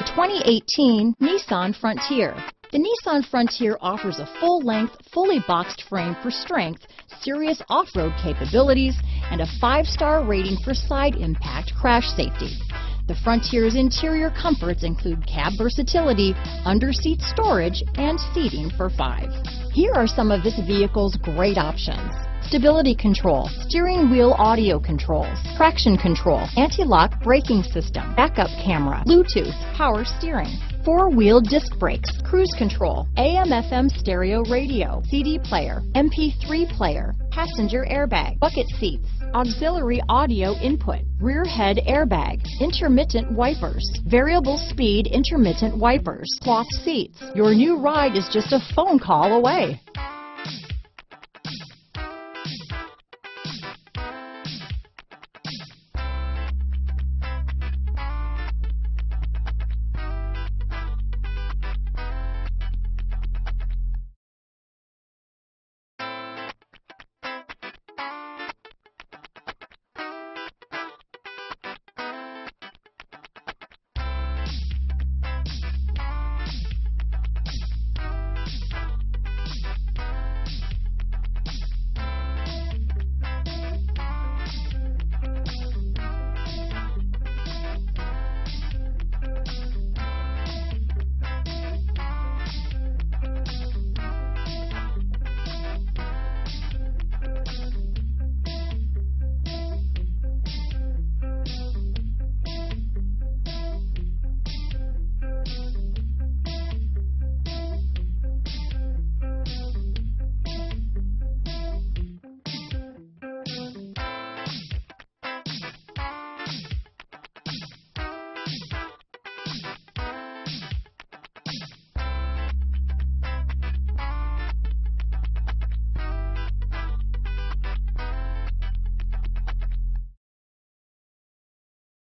The 2018 Nissan Frontier. The Nissan Frontier offers a full-length, fully boxed frame for strength, serious off-road capabilities, and a five-star rating for side impact crash safety. The Frontier's interior comforts include cab versatility, under-seat storage, and seating for five. Here are some of this vehicle's great options. Stability control, steering wheel audio controls, traction control, anti-lock braking system, backup camera, Bluetooth, power steering, four-wheel disc brakes, cruise control, AM FM stereo radio, CD player, MP3 player, passenger airbag, bucket seats, auxiliary audio input, rear head airbag, intermittent wipers, variable speed intermittent wipers, cloth seats. Your new ride is just a phone call away.